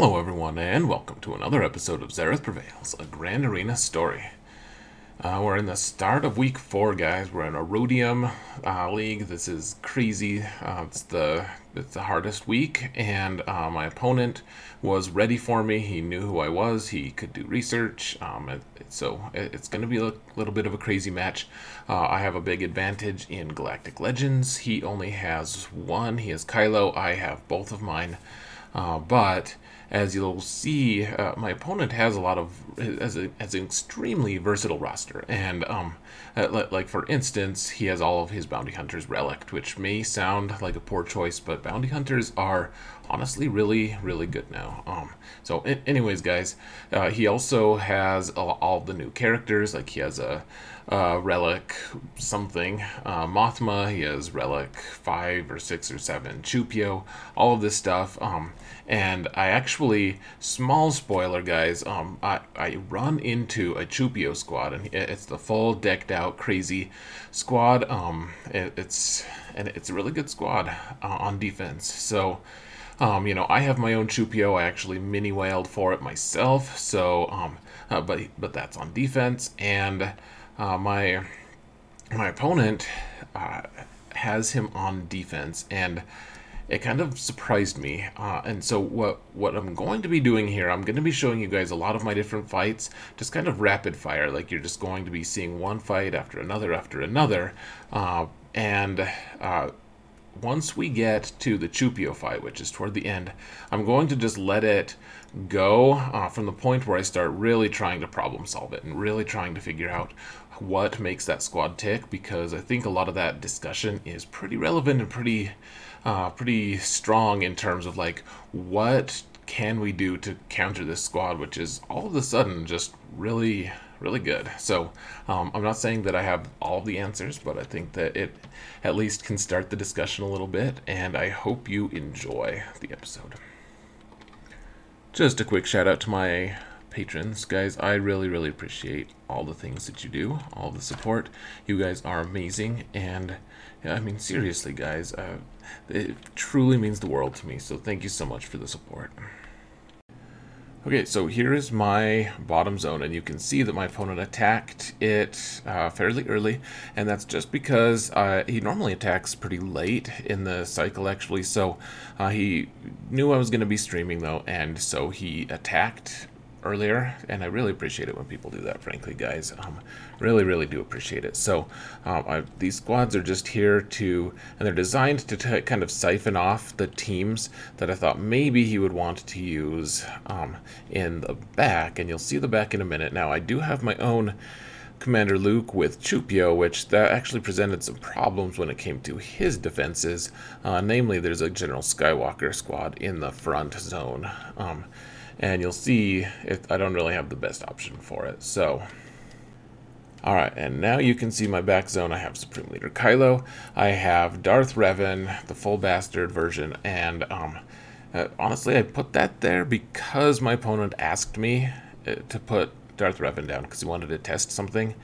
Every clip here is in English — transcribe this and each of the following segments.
Hello everyone, and welcome to another episode of Xaereth Prevails, a Grand Arena story. Uh, we're in the start of week four, guys. We're in a Aurodium uh, league. This is crazy. Uh, it's the it's the hardest week, and uh, my opponent was ready for me. He knew who I was. He could do research. Um, it, so it, it's going to be a little bit of a crazy match. Uh, I have a big advantage in Galactic Legends. He only has one. He has Kylo. I have both of mine. Uh, but as you'll see, uh, my opponent has a lot of has, a, has an extremely versatile roster, and um, uh, like for instance, he has all of his bounty hunters relic, which may sound like a poor choice, but bounty hunters are honestly really really good now. Um, so anyways, guys, uh, he also has all, all the new characters, like he has a uh, relic something uh, Mothma. He has relic five or six or seven Chewpio, All of this stuff. Um, and I actually small spoiler, guys. Um, I I run into a Chewpio squad, and it's the full decked out crazy squad. Um, it, it's and it's a really good squad uh, on defense. So. Um, you know, I have my own Chewpio. I actually mini whaled for it myself. So, um, uh, but but that's on defense, and uh, my my opponent uh, has him on defense, and it kind of surprised me. Uh, and so what what I'm going to be doing here, I'm going to be showing you guys a lot of my different fights, just kind of rapid fire, like you're just going to be seeing one fight after another after another, uh, and uh, once we get to the Chewpio fight, which is toward the end, I'm going to just let it go uh, from the point where I start really trying to problem solve it and really trying to figure out what makes that squad tick because I think a lot of that discussion is pretty relevant and pretty uh, pretty strong in terms of like what can we do to counter this squad, which is all of a sudden just really really good. So um, I'm not saying that I have all the answers, but I think that it at least can start the discussion a little bit, and I hope you enjoy the episode. Just a quick shout out to my patrons. Guys, I really, really appreciate all the things that you do, all the support. You guys are amazing, and I mean, seriously, guys, uh, it truly means the world to me, so thank you so much for the support. Okay, so here is my bottom zone, and you can see that my opponent attacked it uh, fairly early, and that's just because uh, he normally attacks pretty late in the cycle, actually, so uh, he knew I was going to be streaming, though, and so he attacked earlier, and I really appreciate it when people do that, frankly, guys. Um, really, really do appreciate it. So um, I, these squads are just here to, and they're designed to kind of siphon off the teams that I thought maybe he would want to use um, in the back, and you'll see the back in a minute. Now, I do have my own Commander Luke with Chewpio, which that actually presented some problems when it came to his defenses. Uh, namely, there's a General Skywalker squad in the front zone. Um, and you'll see it, I don't really have the best option for it. So, alright, and now you can see my back zone. I have Supreme Leader Kylo, I have Darth Revan, the full bastard version, and um, uh, honestly, I put that there because my opponent asked me uh, to put Darth Revan down because he wanted to test something.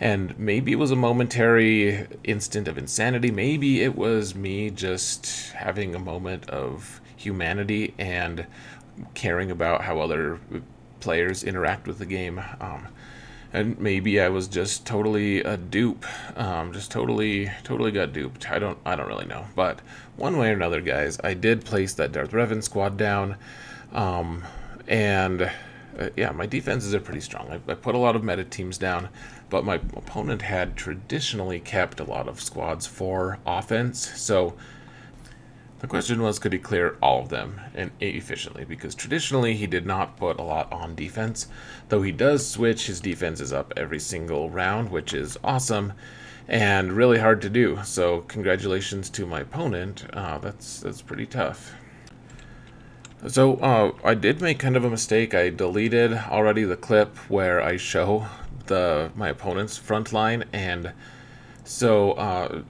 And maybe it was a momentary instant of insanity. Maybe it was me just having a moment of humanity and caring about how other players interact with the game. Um, and maybe I was just totally a dupe, um, just totally, totally got duped. I don't, I don't really know. But one way or another, guys, I did place that Darth Revan squad down, um, and uh, yeah, my defenses are pretty strong. I, I, put a lot of meta teams down, but my opponent had traditionally kept a lot of squads for offense, so the question was, could he clear all of them and efficiently? Because traditionally he did not put a lot on defense, though he does switch his defenses up every single round, which is awesome and really hard to do. So congratulations to my opponent. Uh, that's that's pretty tough. So uh, I did make kind of a mistake. I deleted already the clip where I show the my opponent's front line, and so uh,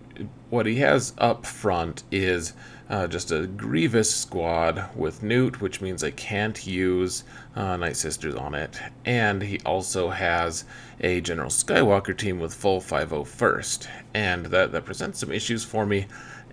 what he has up front is uh, just a Grievous squad with Nute, which means I can't use uh, Night Sisters on it. And he also has a General Skywalker team with full 5 first. And that, that presents some issues for me.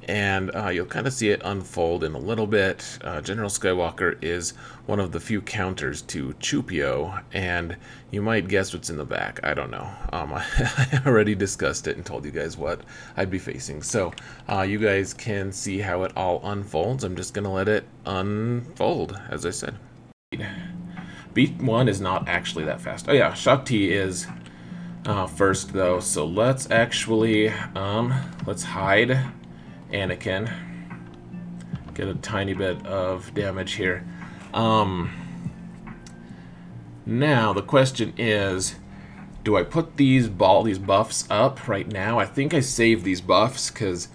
And uh, you'll kind of see it unfold in a little bit. Uh, General Skywalker is one of the few counters to Chewpio, and you might guess what's in the back. I don't know. Um, I already discussed it and told you guys what I'd be facing. So uh, you guys can see how it all unfolds. I'm just going to let it unfold, as I said. B1 is not actually that fast. Oh yeah, Shaak Ti is uh, first though, so let's actually, um, let's hide Anakin. Get a tiny bit of damage here. Um, now, the question is, do I put these ball these buffs up right now? I think I save these buffs because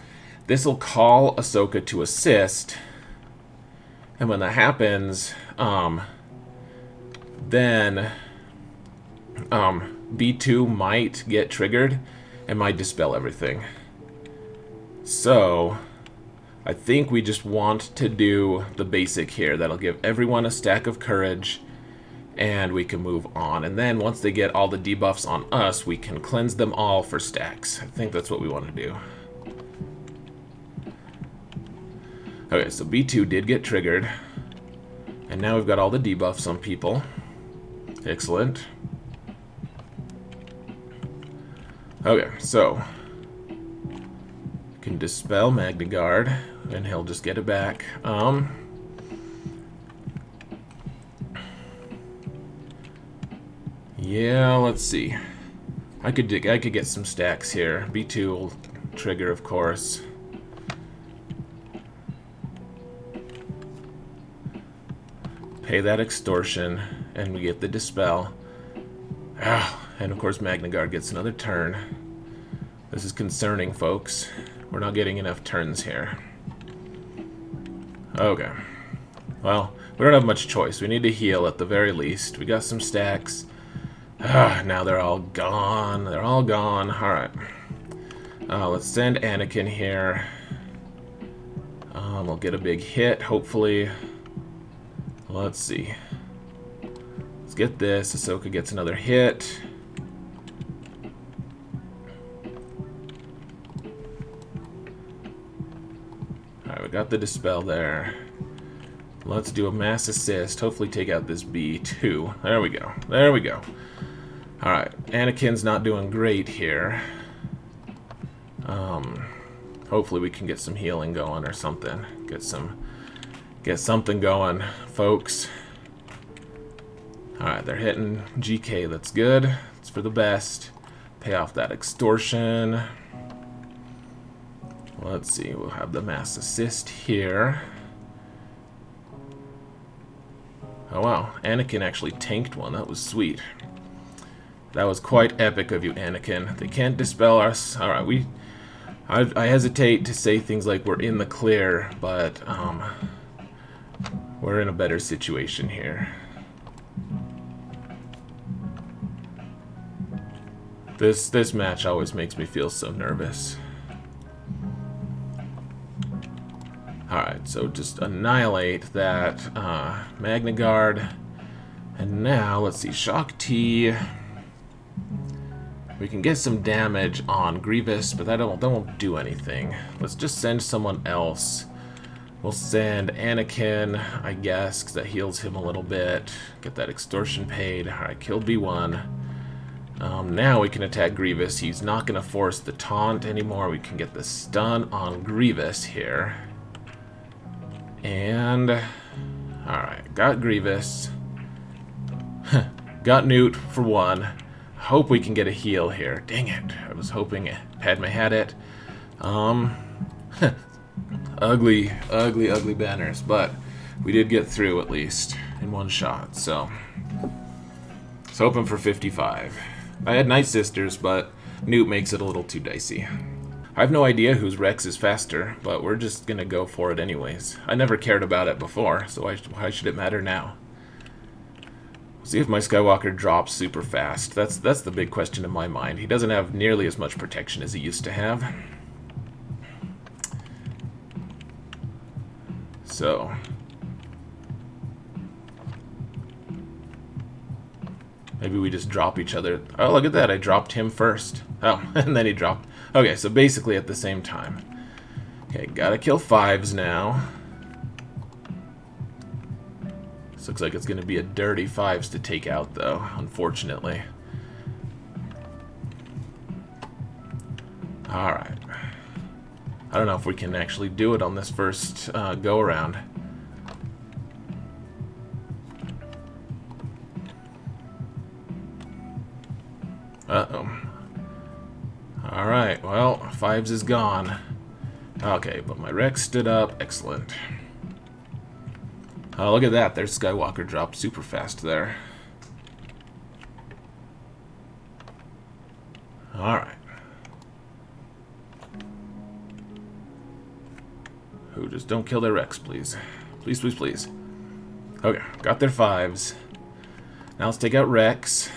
this will call Ahsoka to assist. And when that happens, um, then um, B2 might get triggered and might dispel everything. So, I think we just want to do the basic here. That'll give everyone a stack of courage, and we can move on. And then once they get all the debuffs on us, we can cleanse them all for stacks. I think that's what we want to do. Okay, so B2 did get triggered. And now we've got all the debuffs on people. Excellent. Okay, so can dispel Magna Guard, and he'll just get it back. Um, yeah, let's see. I could dig, I could get some stacks here. B2 will trigger, of course. Pay that extortion, and we get the dispel. Ah, and of course Magna Guard gets another turn. This is concerning, folks. We're not getting enough turns here. Okay. Well, we don't have much choice. We need to heal at the very least. We got some stacks. Ah, now they're all gone. They're all gone. Alright. Uh, let's send Anakin here. Um, we'll get a big hit, hopefully. Let's see. Let's get this. Ahsoka gets another hit. Got the Dispel there. Let's do a mass assist. Hopefully take out this B2. There we go. There we go. Alright, Anakin's not doing great here. Um, hopefully we can get some healing going or something. Get some, get something going, folks. Alright, they're hitting GK. That's good. It's for the best. Pay off that extortion. Let's see, we'll have the mass assist here. Oh wow, Anakin actually tanked one. That was sweet. That was quite epic of you, Anakin. They can't dispel us. Alright, we... I, I, hesitate to say things like we're in the clear, but um, we're in a better situation here. This this match always makes me feel so nervous. Alright, so just annihilate that uh, Magna Guard. And now, let's see, Shaak Ti. We can get some damage on Grievous, but that, don't, that won't do anything. Let's just send someone else. We'll send Anakin, I guess, because that heals him a little bit. Get that extortion paid. Alright, killed B1. Um, now we can attack Grievous. He's not going to force the taunt anymore. We can get the stun on Grievous here. And... Alright, got Grievous. got Nute for one. Hope we can get a heal here. Dang it. I was hoping Padme had it. Um... ugly, ugly, ugly banners. But we did get through at least in one shot, so... Let's hoping for 55. I had Night Sisters, but Nute makes it a little too dicey. I have no idea whose Rex is faster, but we're just gonna go for it anyways. I never cared about it before, so why, why should it matter now? See if my Skywalker drops super fast. That's that's the big question in my mind. He doesn't have nearly as much protection as he used to have. So... Maybe we just drop each other. Oh, look at that. I dropped him first. Oh, and then he dropped Okay, so basically at the same time. Okay, gotta kill fives now. This looks like it's gonna be a dirty fives to take out, though, unfortunately. Alright. I don't know if we can actually do it on this first uh, go-around. Uh-oh. Alright, well, Fives is gone. Okay, but my Rex stood up. Excellent. Oh, look at that. There's Skywalker dropped super fast there. Alright. Who just don't kill their Rex, please. Please, please, please. Okay, got their fives. Now let's take out Rex.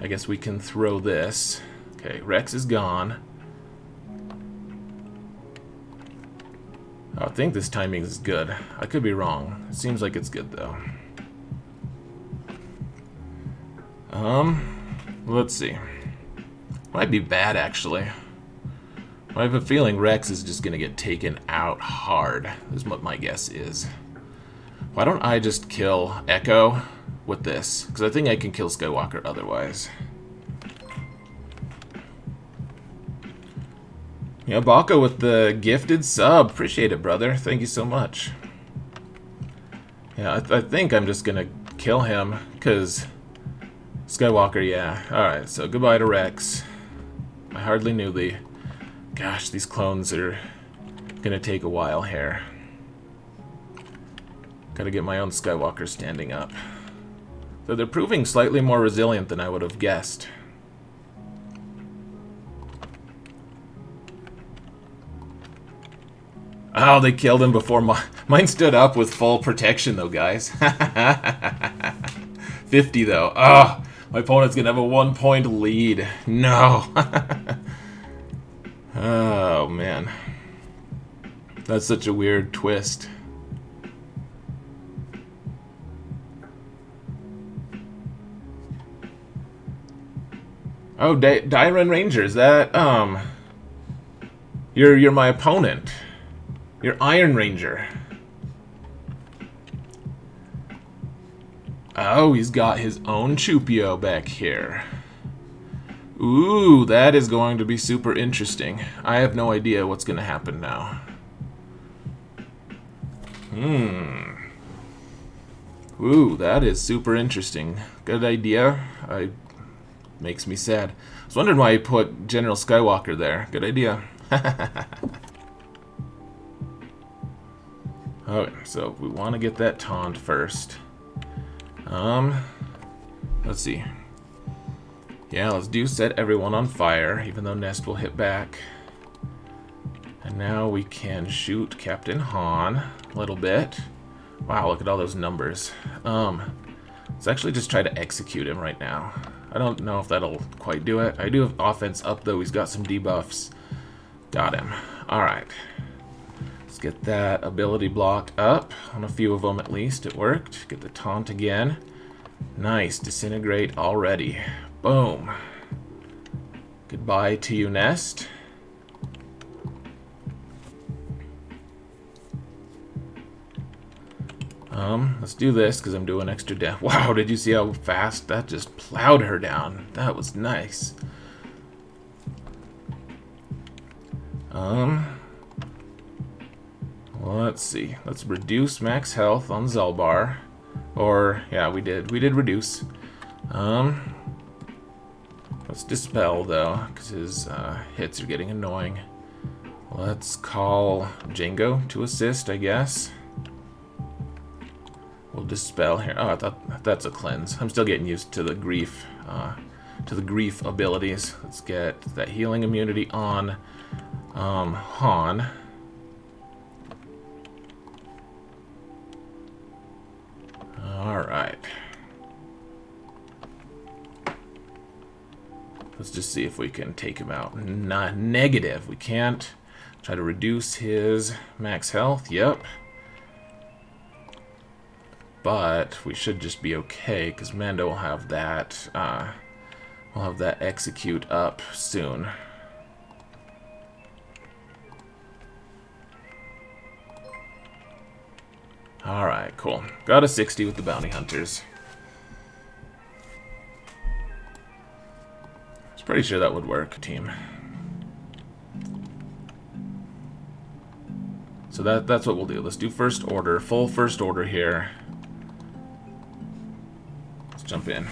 I guess we can throw this. Okay, Rex is gone. I think this timing is good. I could be wrong. It seems like it's good, though. Um, let's see. Might be bad, actually. I have a feeling Rex is just to get taken out hard, is what my guess is. Why don't I just kill Echo with this? Because I think I can kill Skywalker otherwise. Yeah, Baka with the gifted sub. Appreciate it, brother. Thank you so much. Yeah, I, th I think I'm just to kill him, because... Skywalker, yeah. Alright, so goodbye to Rex. I hardly knew thee. Gosh, these clones are gonna take a while here. Gotta get my own Skywalker standing up. So they're proving slightly more resilient than I would have guessed. Oh, they killed him before my, mine stood up with full protection though, guys. 50 though. Oh, my opponent's gonna have a one point lead. No. oh, man. That's such a weird twist. Oh, Dyron Ranger, is that, um... You're, you're my opponent. You're Iron Ranger. Oh, he's got his own Chewpio back here. Ooh, that is going to be super interesting. I have no idea what's going to happen now. Hmm. Ooh, that is super interesting. Good idea. I makes me sad. I was wondering why he put General Skywalker there. Good idea. okay, so we want to get that taunt first. Um, let's see. Yeah, let's do set everyone on fire, even though Nest will hit back. And now we can shoot Captain Han a little bit. Wow, look at all those numbers. Um, let's actually just try to execute him right now. I don't know if that'll quite do it. I do have offense up, though. He's got some debuffs. Got him. Alright. Let's get that ability blocked up. On a few of them, at least. It worked. Get the taunt again. Nice. Disintegrate already. Boom. Goodbye to you, Nest. Um, let's do this because I'm doing extra damage. Wow, did you see how fast that just plowed her down? That was nice. Um, let's see. Let's reduce max health on Zaalbar. Or, yeah, we did. We did reduce. Um, let's dispel, though, because his uh, hits are getting annoying. Let's call Jango to assist, I guess. We'll dispel here. Oh, I thought that's a cleanse. I'm still getting used to the Greef, uh, to the Greef abilities. Let's get that healing immunity on um, Han. Let's just see if we can take him out. Not negative. We can't. Try to reduce his max health. Yep. But we should just be okay because Mando will have that. Uh, we'll have that execute up soon. Alright, cool. Got a 60 with the bounty hunters. Pretty sure that would work, team. So that that's what we'll do. Let's do first order, full first order here. Let's jump in.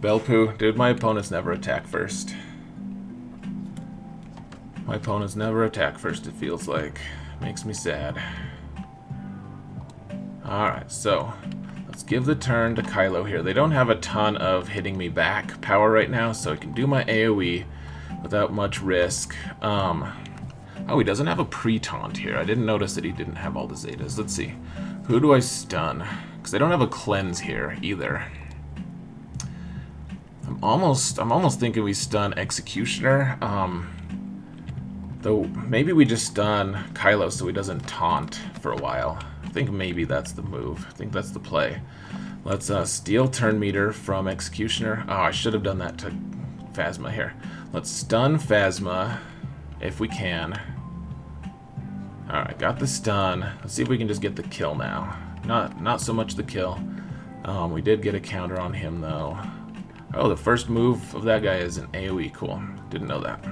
Belpu, dude, my opponents never attack first. My opponents never attack first, it feels like. Makes me sad. Alright, so give the turn to Kylo here. They don't have a ton of hitting me back power right now, so I can do my AoE without much risk. Um, oh, he doesn't have a pre-taunt here. I didn't notice that he didn't have all the Zetas. Let's see. Who do I stun? Because they don't have a cleanse here either. I'm almost, I'm almost thinking we stun Executioner. Um, Though, maybe we just stun Kylo so he doesn't taunt for a while. I think maybe that's the move. I think that's the play. Let's uh, steal turn meter from Executioner. Oh, I should have done that to Phasma here. Let's stun Phasma if we can. Alright, got the stun. Let's see if we can just get the kill now. Not not so much the kill. Um, we did get a counter on him, though. Oh, the first move of that guy is an AoE. Cool. Didn't know that.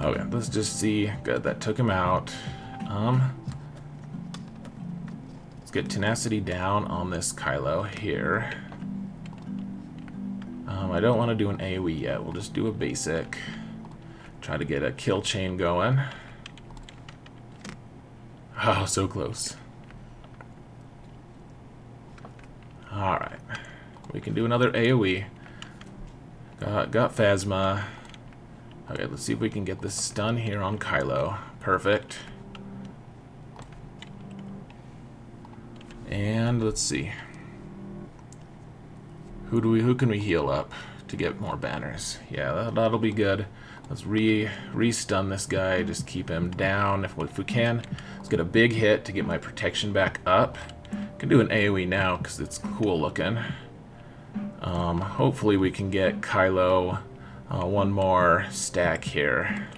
Okay, let's just see. Good, that took him out. Um, let's get tenacity down on this Kylo here. Um, I don't want to do an AoE yet. We'll just do a basic. Try to get a kill chain going. Oh, so close. Alright. We can do another AoE. Got, got Phasma. Okay, let's see if we can get this stun here on Kylo. Perfect. And let's see. Who do we who can we heal up to get more banners? Yeah, that, that'll be good. Let's re re-stun this guy, just keep him down if, if we can. Let's get a big hit to get my protection back up. Can do an AoE now because it's cool looking. Um, hopefully we can get Kylo uh, one more stack here.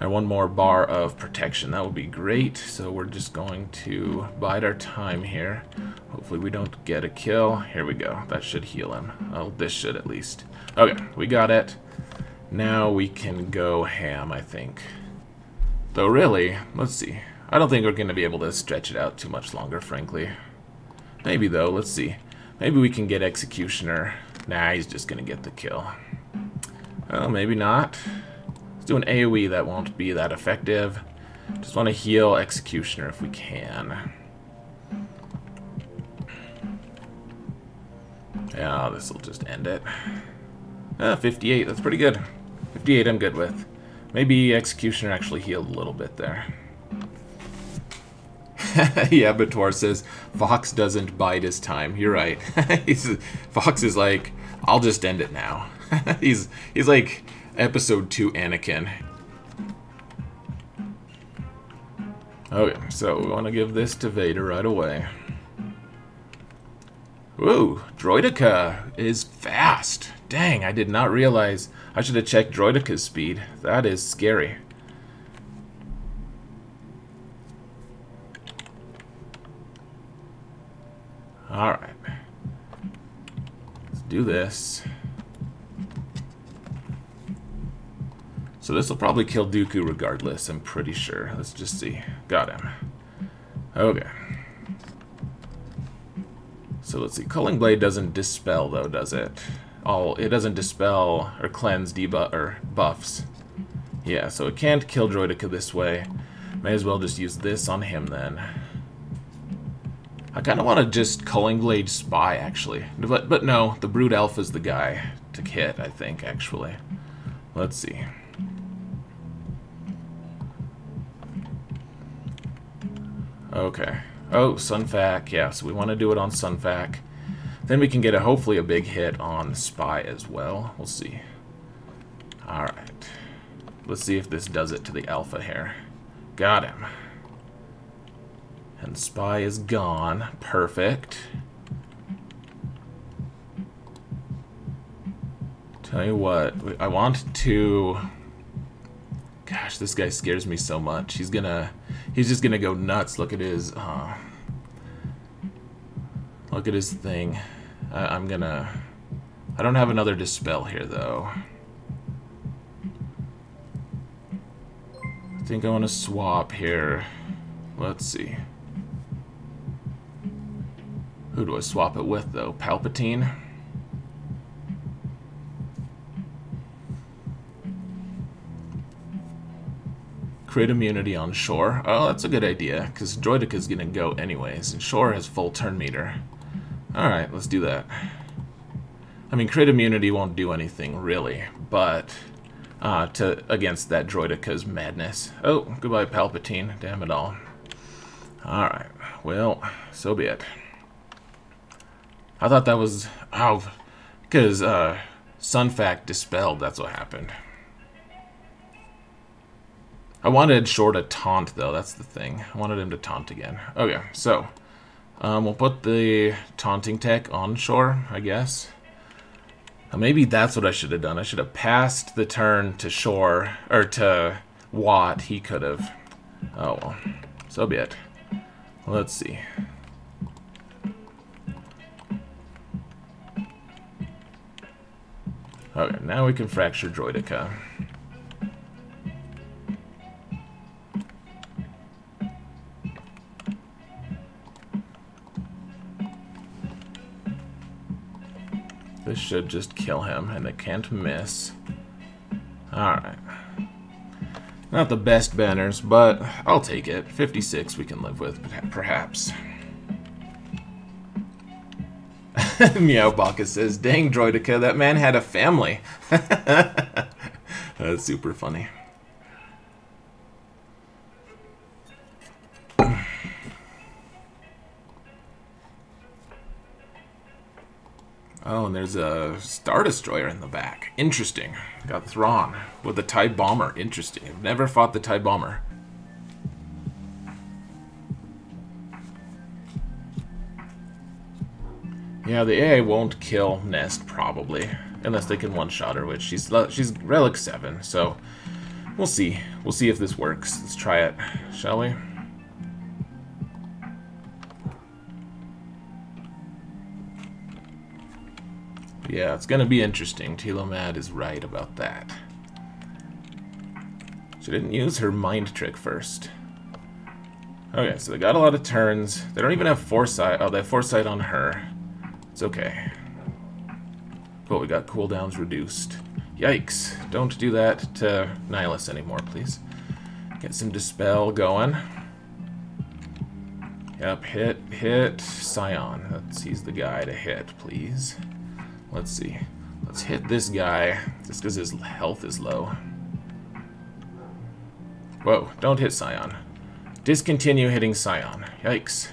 And one more bar of protection. That would be great. So we're just going to bide our time here. Hopefully we don't get a kill. Here we go. That should heal him. Oh, this should at least. Okay, we got it. Now we can go ham, I think. Though really, let's see. I don't think we're going to be able to stretch it out too much longer, frankly. Maybe though, let's see. Maybe we can get Executioner. Nah, he's just going to get the kill. Well, maybe not. Let's do an AoE that won't be that effective. Just want to heal Executioner if we can. Yeah, this will just end it. Uh, 58, that's pretty good. 58 I'm good with. Maybe Executioner actually healed a little bit there. yeah, Bator says, Fox doesn't bide his time. You're right. Fox is like, I'll just end it now. he's he's like episode two Anakin. Okay, so we want to give this to Vader right away. Whoa, Droideka is fast. Dang, I did not realize. I should have checked Droideka's speed. That is scary. Alright. Let's do this. So this will probably kill Dooku regardless, I'm pretty sure. Let's just see. Got him. Okay. So let's see. Culling Blade doesn't dispel, though, does it? All It doesn't dispel or cleanse debuff or buffs. Yeah, so it can't kill Droideka this way. May as well just use this on him, then. I kind of want to just Culling Blade Spy, actually. But, but no, the Brood Alpha's the guy to hit, I think, actually. Let's see. Okay. Oh, Sun Fac. Yeah, so we want to do it on Sun Fac. Then we can get a hopefully a big hit on Spy as well. We'll see. Alright. Let's see if this does it to the Alpha here. Got him. And Spy is gone. Perfect. Tell you what, I want to... gosh, this guy scares me so much. He's gonna, he's just gonna go nuts. Look at his, uh, look at his thing. I, I'm gonna, I don't have another dispel here though. I think I want to swap here. Let's see. Who do I swap it with though? Palpatine. Create immunity on Shore. Oh, that's a good idea, because Droideka's going to go anyways, and Shore has full turn meter. Alright, let's do that. I mean, Create immunity won't do anything, really, but uh, to against that Droideka's madness. Oh, goodbye, Palpatine. Damn it all. Alright, well, so be it. I thought that was... Oh, because uh, Sun Fac dispelled, that's what happened. I wanted Shore to taunt, though. That's the thing. I wanted him to taunt again. Okay, so um, we'll put the taunting tech on Shore, I guess. Maybe that's what I should have done. I should have passed the turn to Shore, or to Wat. He could have. Oh, well. So be it. Let's see. Okay, now we can fracture Droideka. Should just kill him, and it can't miss. Alright. Not the best banners, but I'll take it. 56 we can live with, perhaps. Meowbaka says, Dang, Droideka, that man had a family. That's super funny. There's a Star Destroyer in the back. Interesting. Got Thrawn with the TIE Bomber. Interesting. I've never fought the TIE Bomber. Yeah, the AI won't kill Nest, probably. Unless they can one-shot her, which she's, uh, she's Relic 7, so... We'll see. We'll see if this works. Let's try it, shall we? Yeah, it's gonna be interesting. Telomad is right about that. She didn't use her mind trick first. Okay, so they got a lot of turns. They don't even have foresight. Oh, they have foresight on her. It's okay. Cool, we got cooldowns reduced. Yikes. Don't do that to Nihilus anymore, please. Get some Dispel going. Yep, hit, hit, Sion. Let's, he's the guy to hit, please. Let's see. Let's hit this guy, just because his health is low. Whoa, don't hit Sion. Discontinue hitting Sion. Yikes.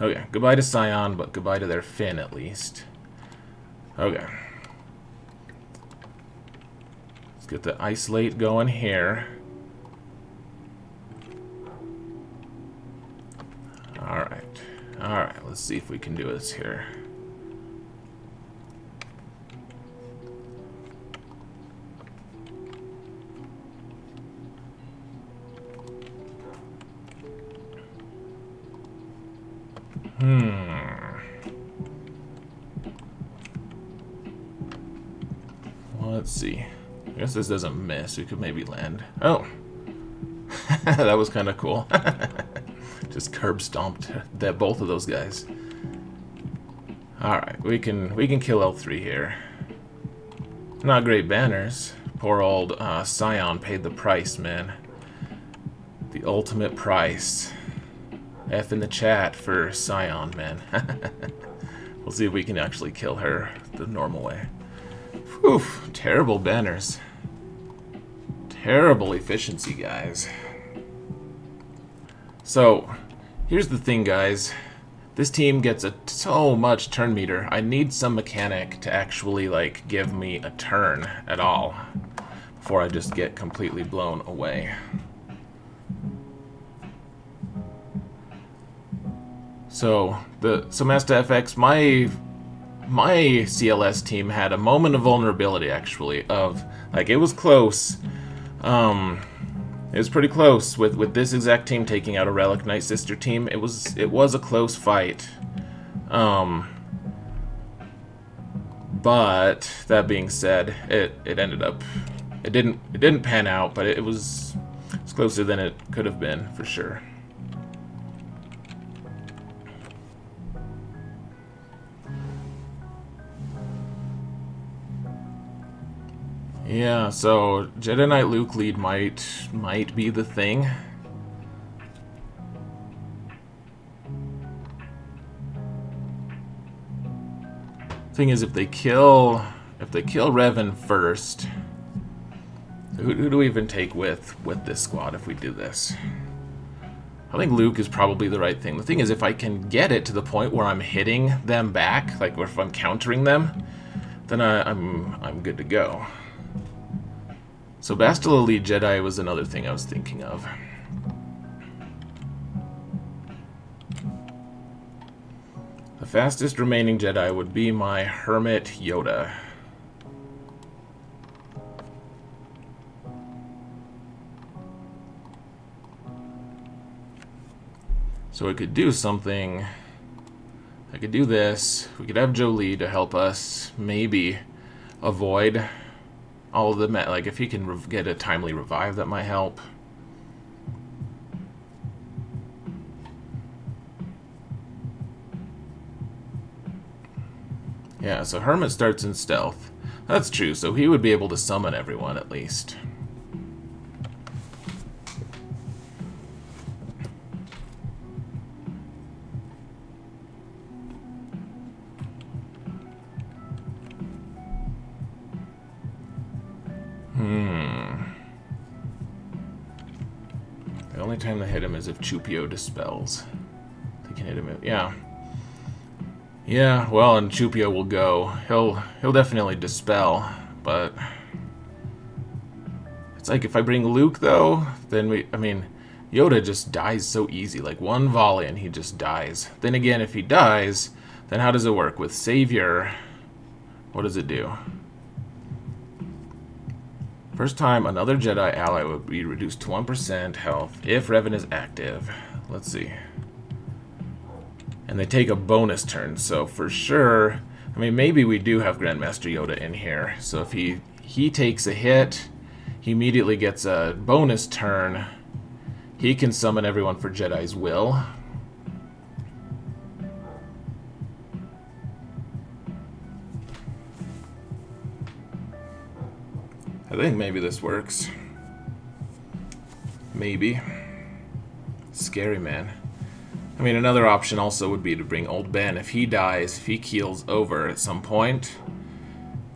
Okay, goodbye to Sion, but goodbye to their Finn at least. Okay. Let's get the Isolate going here. Alright. Alright, let's see if we can do this here. Hmm. let's see. I guess this doesn't miss. We could maybe land. Oh. that was kind of cool. Just curb stomped that both of those guys. Alright, we can we can kill L3 here. Not great banners. Poor old uh, Sion paid the price, man. The ultimate price. F in the chat for Sion, man. we'll see if we can actually kill her the normal way. Whew, terrible banners. Terrible efficiency, guys. So, here's the thing, guys. This team gets a, so much turn meter. I need some mechanic to actually, like, give me a turn at all before I just get completely blown away. So the so Master FX, my my CLS team had a moment of vulnerability actually of like it was close. Um It was pretty close with with this exact team taking out a Relic Knight Sister team. It was it was a close fight. Um but that being said, it it ended up it didn't it didn't pan out, but it, it was it's closer than it could have been for sure. Yeah, so Jedi Knight Luke lead might might be the thing. Thing is, if they kill if they kill Revan first, who, who do we even take with with this squad if we do this? I think Luke is probably the right thing. The thing is, if I can get it to the point where I'm hitting them back, like if I'm countering them, then I, I'm I'm good to go. So Bastila Elite Jedi was another thing I was thinking of. The fastest remaining Jedi would be my Hermit Yoda. So I could do something. I could do this. We could have Jolee to help us maybe avoid all of the like if he can get a timely revive that might help. Yeah so hermit starts in stealth. That's true so he would be able to summon everyone at least if Chewpio dispels. They can hit him. Yeah. Yeah, well, and Chewpio will go. He'll he'll definitely dispel, but it's like if I bring Luke though, then we. I mean, Yoda just dies so easy. Like one volley and he just dies. Then again, if he dies, then how does it work with Savior? What does it do? First time another Jedi ally will be reduced to 1% health if Revan is active. Let's see. And they take a bonus turn, so for sure... I mean, maybe we do have Grandmaster Yoda in here. So if he, he takes a hit, he immediately gets a bonus turn. He can summon everyone for Jedi's Will. Think maybe this works. Maybe. Scary, man. I mean, another option also would be to bring Old Ben. If he dies, if he keels over at some point,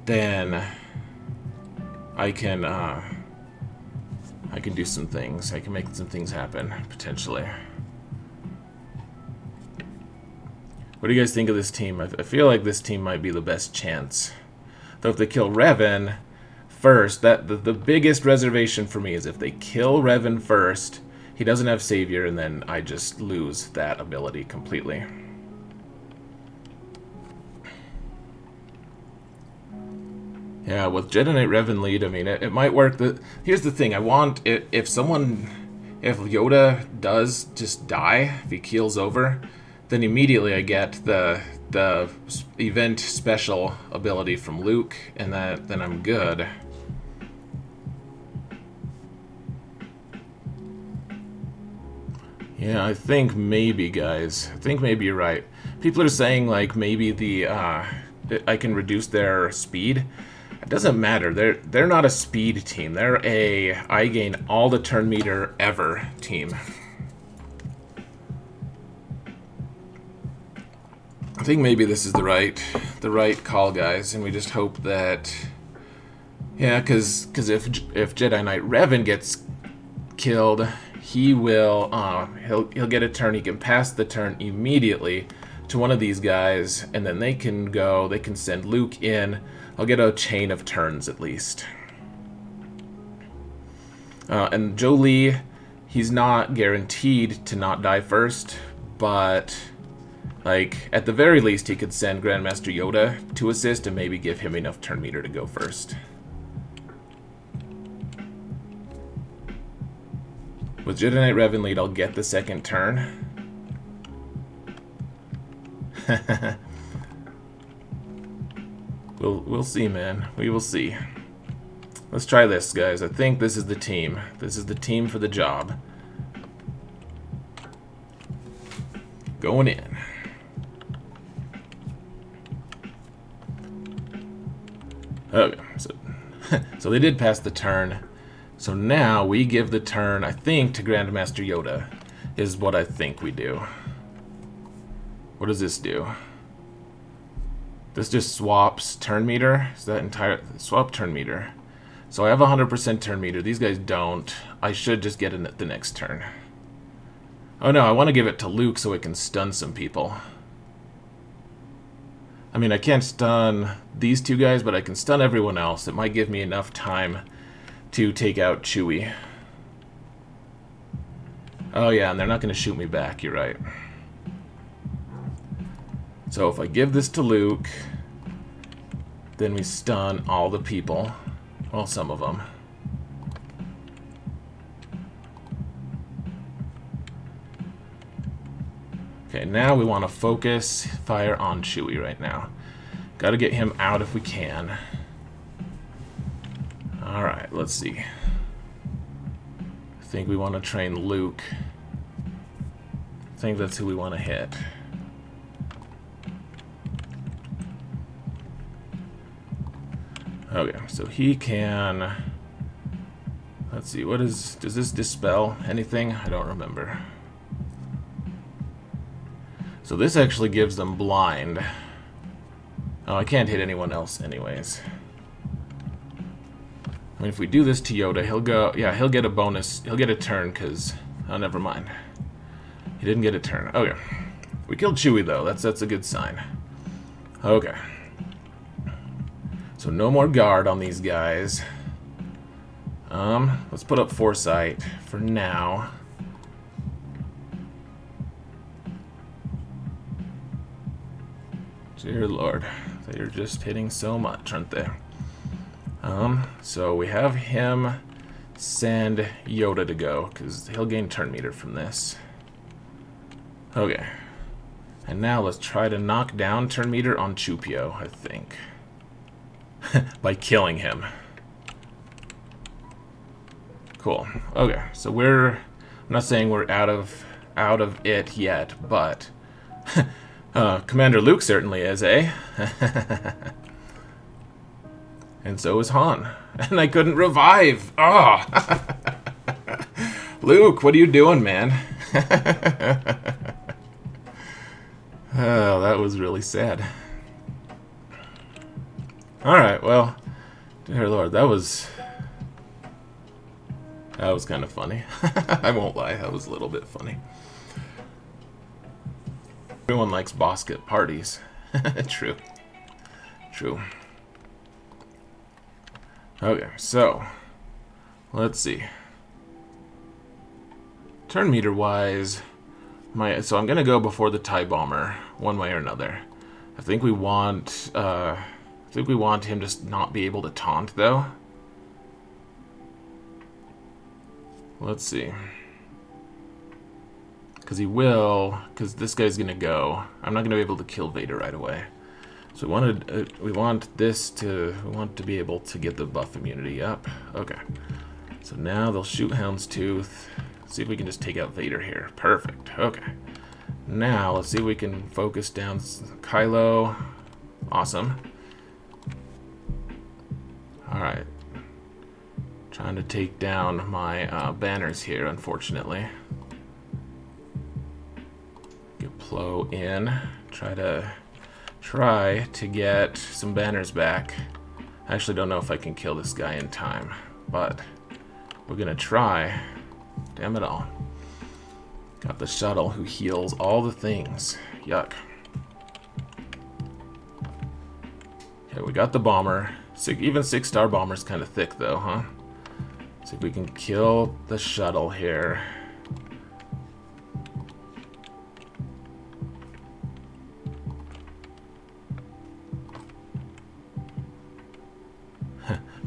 then I can, uh, I can do some things. I can make some things happen, potentially. What do you guys think of this team? I, I feel like this team might be the best chance. Though if they kill Revan, first, that the, the biggest reservation for me is if they kill Revan first, he doesn't have Savior, and then I just lose that ability completely. Yeah, with Jedi Knight Revan lead, I mean, it, it might work. The, here's the thing, I want, if, if someone, if Yoda does just die, if he keels over, then immediately I get the the event special ability from Luke, and that then I'm good. Yeah, I think maybe, guys. I think maybe you're right. People are saying, like, maybe the, uh, I can reduce their speed. It doesn't matter. They're they're not a speed team. They're a I gain all the turn meter ever team. I think maybe this is the right the right call, guys, and we just hope that yeah, because because if if Jedi Knight Revan gets killed, he will uh, he'll he'll get a turn. He can pass the turn immediately to one of these guys, and then they can go. They can send Luke in. I'll get a chain of turns at least. Uh, and Jolee, he's not guaranteed to not die first, but like at the very least, he could send Grandmaster Yoda to assist and maybe give him enough turn meter to go first. With Jedi Revan lead, I'll get the second turn. we'll we'll see, man. We will see. Let's try this, guys. I think this is the team. This is the team for the job. Going in. Okay, so, so they did pass the turn. So now we give the turn, I think, to Grandmaster Yoda, is what I think we do. What does this do? This just swaps turn meter. Is that entire swap turn meter? So I have 100% turn meter. These guys don't. I should just get in at the next turn. Oh no, I want to give it to Luke so it can stun some people. I mean, I can't stun these two guys, but I can stun everyone else. It might give me enough time to take out Chewie. Oh yeah, and they're not going to shoot me back, you're right. So if I give this to Luke, then we stun all the people. Well, some of them. Okay, now we want to focus fire on Chewie right now. Got to get him out if we can. Alright, let's see. I think we want to train Luke. I think that's who we want to hit. Okay, so he can... Let's see, what is... Does this dispel anything? I don't remember. So this actually gives them blind. Oh, I can't hit anyone else anyways. If we do this to Yoda, he'll go... Yeah, he'll get a bonus. He'll get a turn, because... Oh, never mind. He didn't get a turn. Okay. We killed Chewie, though. That's, that's a good sign. Okay. So no more guard on these guys. Um, let's put up Foresight for now. Dear Lord, they are just hitting so much, aren't they? Um, so we have him send Yoda to go, because he'll gain turn meter from this. Okay. And now let's try to knock down turn meter on Chewpio, I think. By killing him. Cool. Okay, so we're... I'm not saying we're out of out of it yet, but... Uh, Commander Luke certainly is, eh? and so is Han. And I couldn't revive! Oh! Luke, what are you doing, man? oh, that was really sad. Alright, well, dear lord, that was... That was kind of funny. I won't lie, that was a little bit funny. Everyone likes Bossk parties. True. True. Okay, so let's see. Turn meter wise, my so I'm gonna go before the tie bomber, one way or another. I think we want uh, I think we want him to not be able to taunt though. Let's see. Because he will, because this guy's going to go. I'm not going to be able to kill Vader right away. So we wanted, uh, we want this to, we want to be able to get the buff immunity up. Okay. So now they'll shoot Houndstooth. See if we can just take out Vader here. Perfect. Okay. Now, let's see if we can focus down Kylo. Awesome. Alright. Trying to take down my uh, banners here, unfortunately. flow in. Try to try to get some banners back. I actually don't know if I can kill this guy in time, but we're gonna try. Damn it all. Got the shuttle who heals all the things. Yuck. Okay, we got the bomber. Six, even six star bomber's kind of thick though, huh? See if we can kill the shuttle here.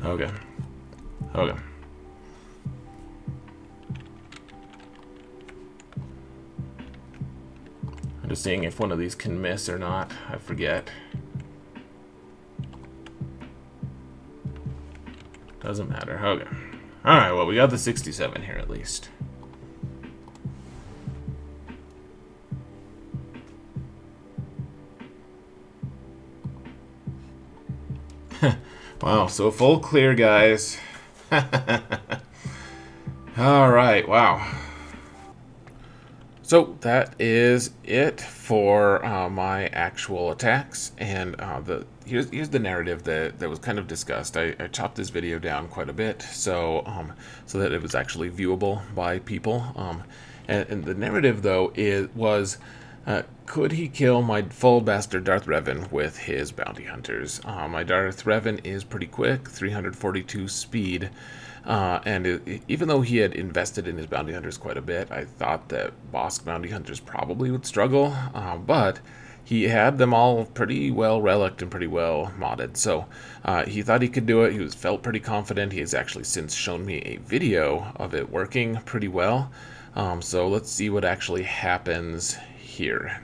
Okay. Okay. I'm just seeing if one of these can miss or not. I forget. Doesn't matter. Okay. Alright, well, we got the 67 here at least. Wow, so full clear, guys. Alright, wow. So that is it for uh, my actual attacks, and uh, the here's here's the narrative that, that was kind of discussed. I, I chopped this video down quite a bit, so um, so that it was actually viewable by people. Um, and, and the narrative though is was. Uh, could he kill my full bastard Darth Revan with his bounty hunters? Uh, my Darth Revan is pretty quick, 342 speed, uh, and it, even though he had invested in his bounty hunters quite a bit, I thought that Bossk bounty hunters probably would struggle. Uh, but he had them all pretty well relicked and pretty well modded. So uh, he thought he could do it. He was felt pretty confident. He has actually since shown me a video of it working pretty well. Um, so let's see what actually happens here.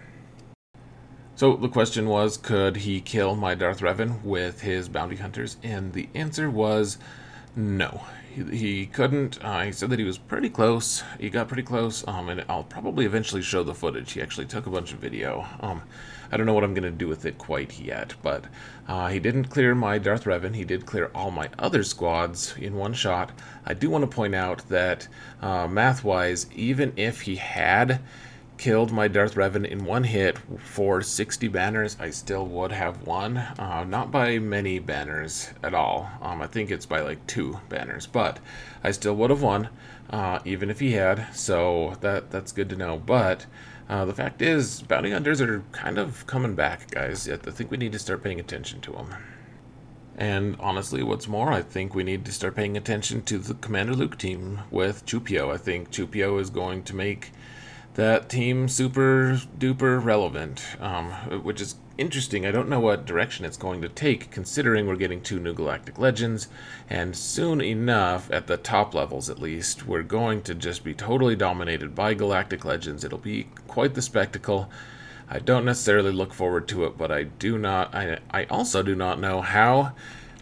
So the question was, could he kill my Darth Revan with his bounty hunters? And the answer was no. He, he couldn't. Uh, said that he was pretty close. He got pretty close, um, and I'll probably eventually show the footage. He actually took a bunch of video. Um, I don't know what I'm going to do with it quite yet, but uh, he didn't clear my Darth Revan. He did clear all my other squads in one shot. I do want to point out that uh, math-wise, even if he had killed my Darth Revan in one hit for 60 banners, I still would have won. Uh, not by many banners at all. Um, I think it's by like two banners, but I still would have won, uh, even if he had. So that that's good to know. But uh, the fact is, bounty hunters are kind of coming back, guys. I think we need to start paying attention to them. And honestly, what's more, I think we need to start paying attention to the Commander Luke team with Chewpio. I think Chewpio is going to make that team super duper relevant, um, which is interesting. I don't know what direction it's going to take, considering we're getting two new Galactic Legends, and soon enough, at the top levels at least, we're going to just be totally dominated by Galactic Legends. It'll be quite the spectacle. I don't necessarily look forward to it, but I do not. I, I also do not know how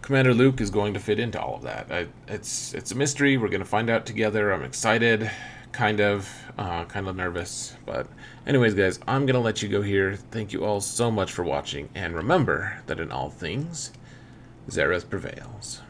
Commander Luke is going to fit into all of that. I, it's it's a mystery. We're going to find out together. I'm excited kind of, uh, kind of nervous. But anyways, guys, I'm going to let you go here. Thank you all so much for watching. And remember that in all things, Xaereth prevails.